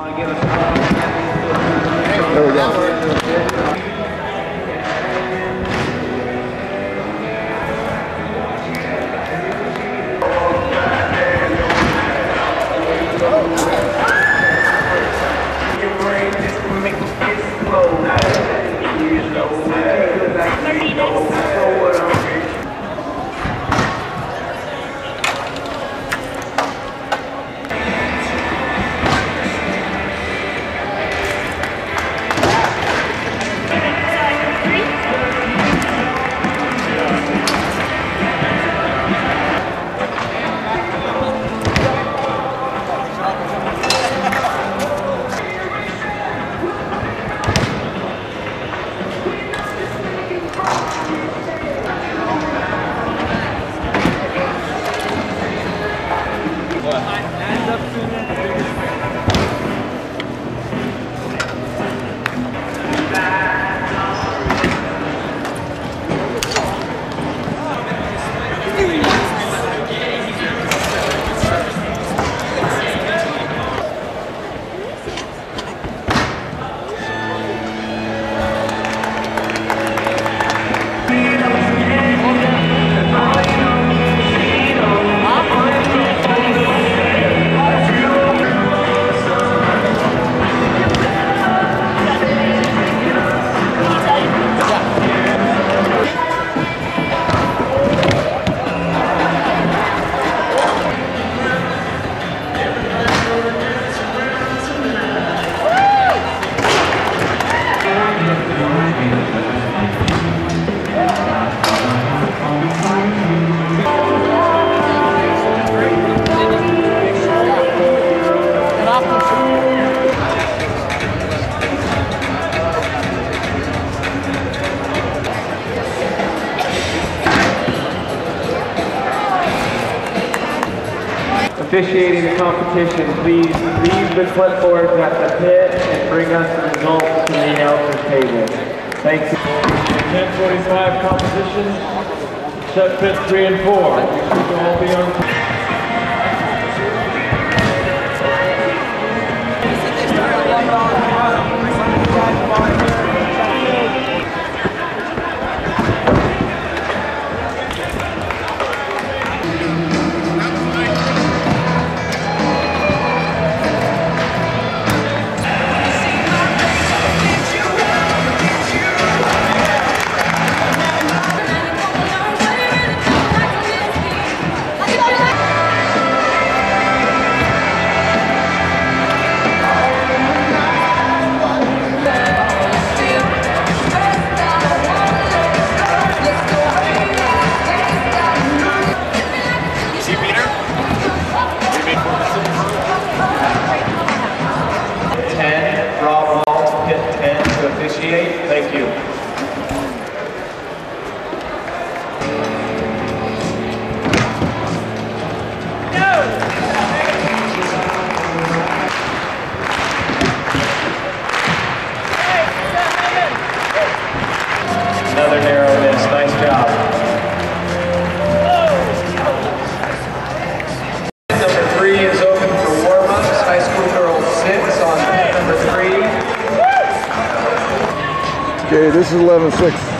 There Officiating the competition, please leave the clipboards at the pit and bring us the results to the announcer's table. Thanks. 1045 competition, set pit three and four. You should all be on. You. Okay, this is 11-6.